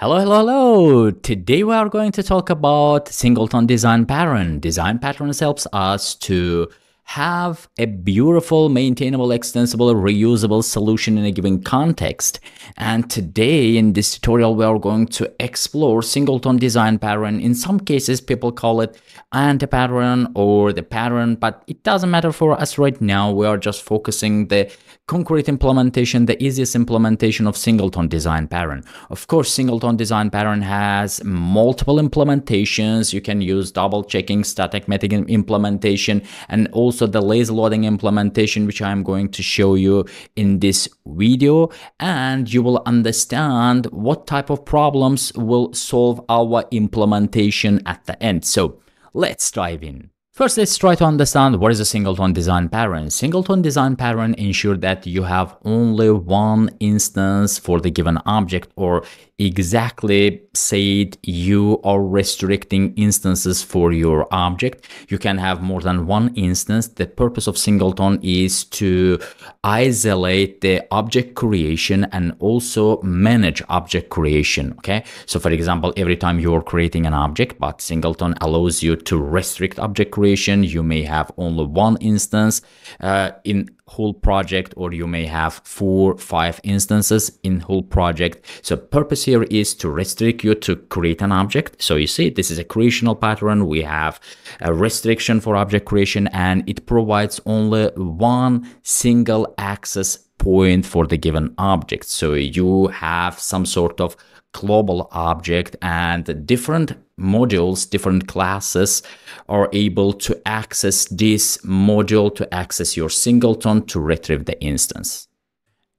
Hello, hello, hello! Today we are going to talk about singleton design pattern. Design patterns helps us to have a beautiful, maintainable, extensible, reusable solution in a given context. And today in this tutorial, we are going to explore singleton design pattern. In some cases, people call it anti-pattern or the pattern, but it doesn't matter for us right now. We are just focusing the concrete implementation, the easiest implementation of singleton design pattern. Of course, singleton design pattern has multiple implementations. You can use double checking, static method implementation, and also the lazy loading implementation, which I'm going to show you in this video. And you will understand what type of problems will solve our implementation at the end. So let's dive in. First, let's try to understand what is a singleton design pattern. Singleton design pattern ensure that you have only one instance for the given object or exactly said you are restricting instances for your object. You can have more than one instance. The purpose of singleton is to isolate the object creation and also manage object creation. Okay. So for example, every time you're creating an object, but singleton allows you to restrict object creation, you may have only one instance uh, in whole project or you may have four five instances in whole project. So purpose here is to restrict you to create an object. So you see this is a creational pattern. We have a restriction for object creation and it provides only one single access point for the given object. So you have some sort of global object and different modules, different classes are able to access this module to access your singleton to retrieve the instance.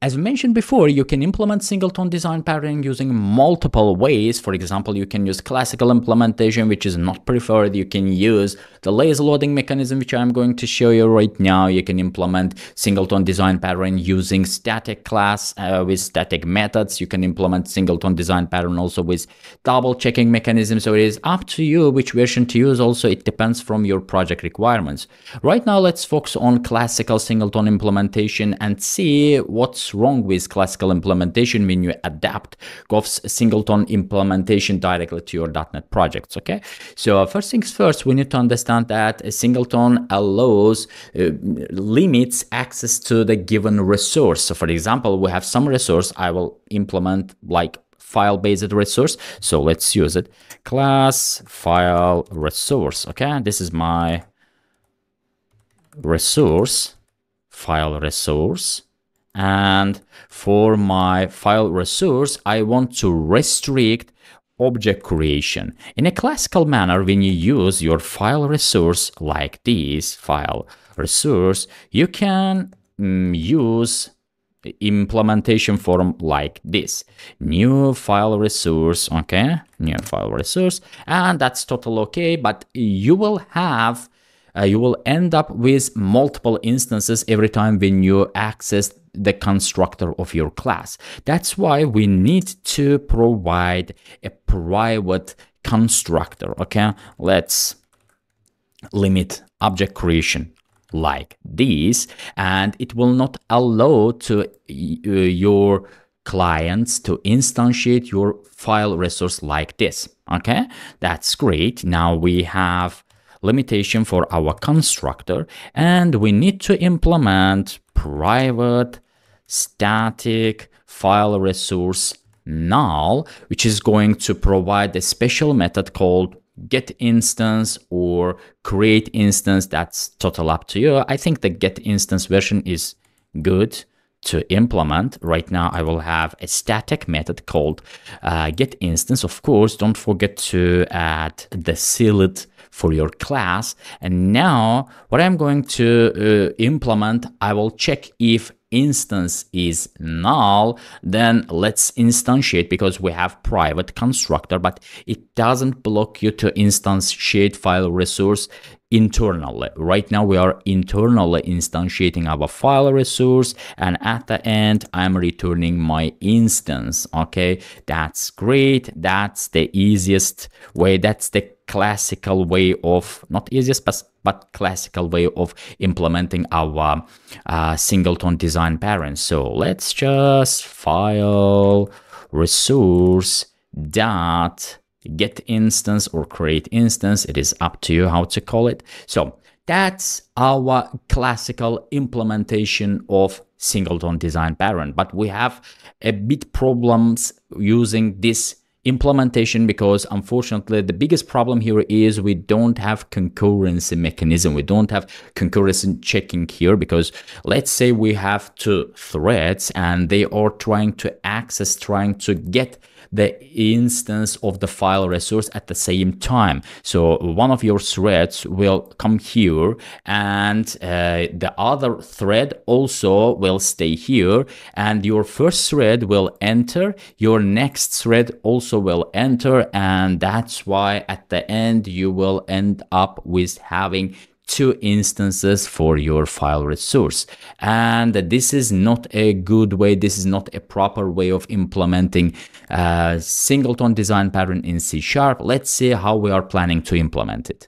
As mentioned before, you can implement singleton design pattern using multiple ways. For example, you can use classical implementation, which is not preferred. You can use the lazy loading mechanism, which I'm going to show you right now. You can implement singleton design pattern using static class uh, with static methods. You can implement singleton design pattern also with double checking mechanism. So it is up to you which version to use. Also, it depends from your project requirements. Right now, let's focus on classical singleton implementation and see what's wrong with classical implementation when you adapt GoF's singleton implementation directly to your .NET projects, okay? So first things first, we need to understand that a singleton allows, uh, limits access to the given resource. So for example, we have some resource, I will implement like file-based resource. So let's use it. Class file resource, okay? This is my resource, file resource and for my file resource, I want to restrict object creation. In a classical manner, when you use your file resource like this file resource, you can mm, use implementation form like this. New file resource okay? New file resource. And that's total okay but you will have uh, you will end up with multiple instances every time when you access the constructor of your class. That's why we need to provide a private constructor. Okay, let's limit object creation like this and it will not allow to uh, your clients to instantiate your file resource like this okay that's great now we have limitation for our constructor and we need to implement private static file resource null, which is going to provide a special method called get instance or create instance. That's total up to you. I think the get instance version is good to implement. Right now, I will have a static method called uh, get instance. Of course, don't forget to add the sealed for your class. And now what I'm going to uh, implement, I will check if instance is null, then let's instantiate because we have private constructor, but it doesn't block you to instantiate file resource internally. Right now we are internally instantiating our file resource and at the end I'm returning my instance. Okay, that's great. That's the easiest way. That's the classical way of, not easiest, but, but classical way of implementing our uh, singleton design pattern. So let's just file resource dot get instance or create instance. It is up to you how to call it. So that's our classical implementation of singleton design pattern. But we have a bit problems using this implementation because unfortunately the biggest problem here is we don't have concurrency mechanism. We don't have concurrency checking here because let's say we have two threads and they are trying to access trying to get the instance of the file resource at the same time. So one of your threads will come here and uh, the other thread also will stay here and your first thread will enter, your next thread also will enter and that's why at the end you will end up with having two instances for your file resource. And this is not a good way, this is not a proper way of implementing a singleton design pattern in C Sharp. Let's see how we are planning to implement it.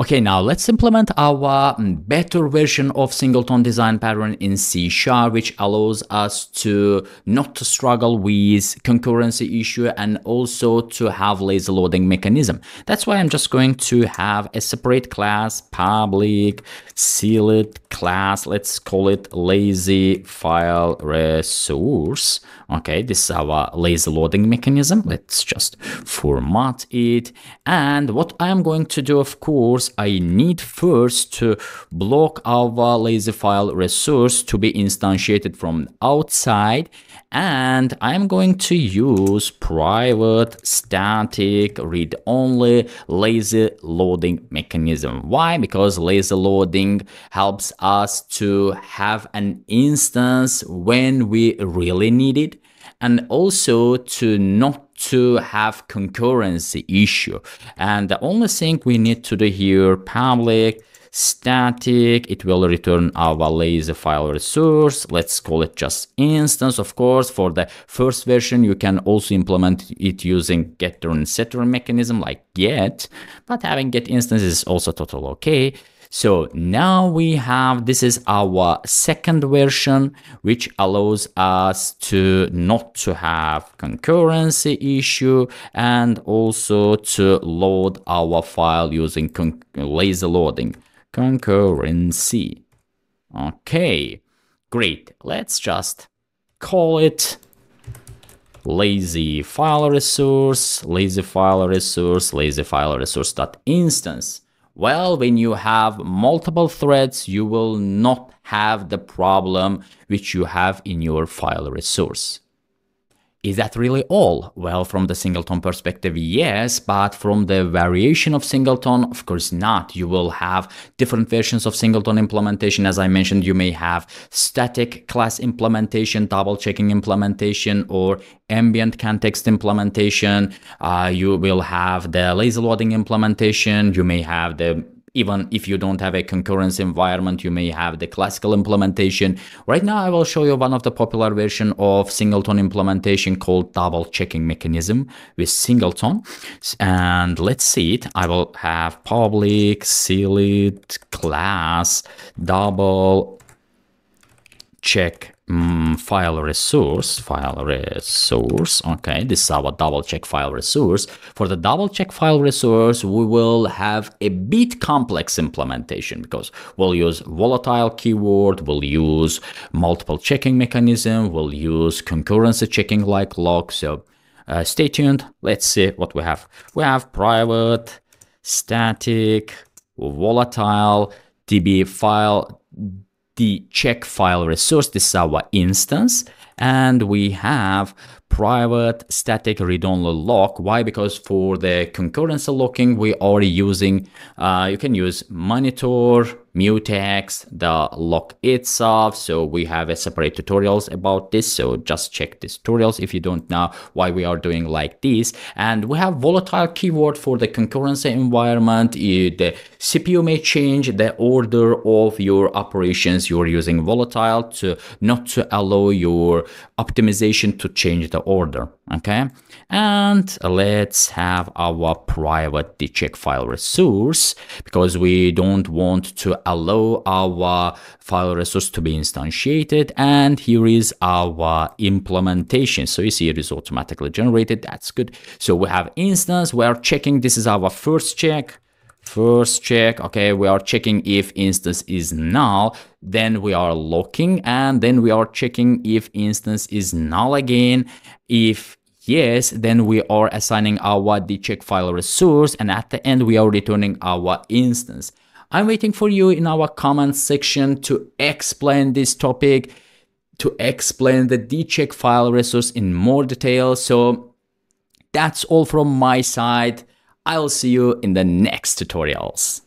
Okay, now let's implement our mm, better version of singleton design pattern in C Sharp, which allows us to not to struggle with concurrency issue and also to have lazy loading mechanism. That's why I'm just going to have a separate class, public sealed class. Let's call it lazy file resource. Okay, this is our lazy loading mechanism. Let's just format it. And what I'm going to do, of course, I need first to block our lazy file resource to be instantiated from outside and I'm going to use private static read only lazy loading mechanism. Why? Because lazy loading helps us to have an instance when we really need it and also to not to have concurrency issue. And the only thing we need to do here, public static, it will return our lazy file resource. Let's call it just instance. Of course, for the first version, you can also implement it using getter and setter mechanism like get, but having get instance is also total okay. So now we have, this is our second version, which allows us to not to have concurrency issue and also to load our file using lazy loading concurrency. Okay, great. Let's just call it lazy file resource, lazy file resource, lazy file resource dot instance. Well, when you have multiple threads, you will not have the problem which you have in your file resource. Is that really all? Well, from the singleton perspective, yes, but from the variation of singleton, of course not. You will have different versions of singleton implementation. As I mentioned, you may have static class implementation, double checking implementation, or ambient context implementation. Uh, you will have the lazy loading implementation. You may have the even if you don't have a concurrence environment, you may have the classical implementation. Right now, I will show you one of the popular version of singleton implementation called double checking mechanism with singleton. And let's see it. I will have public sealed class double check um, file resource, file resource. Okay, this is our double check file resource. For the double check file resource, we will have a bit complex implementation because we'll use volatile keyword, we'll use multiple checking mechanism, we'll use concurrency checking like lock. So uh, stay tuned. Let's see what we have. We have private, static, volatile, db file the check file resource. This is our instance. And we have private static read-only lock. Why? Because for the concurrency locking, we are using, uh, you can use monitor, mutex, the lock itself. So we have a separate tutorials about this. So just check these tutorials if you don't know why we are doing like this. And we have volatile keyword for the concurrency environment. The CPU may change the order of your operations. You're using volatile to not to allow your optimization to change the order. Okay. And let's have our private check file resource because we don't want to allow our file resource to be instantiated and here is our implementation. So you see it is automatically generated. That's good. So we have instance. We are checking. This is our first check. First check. Okay we are checking if instance is null. Then we are locking and then we are checking if instance is null again. If yes then we are assigning our check file resource and at the end we are returning our instance i'm waiting for you in our comment section to explain this topic to explain the check file resource in more detail so that's all from my side I'll see you in the next tutorials.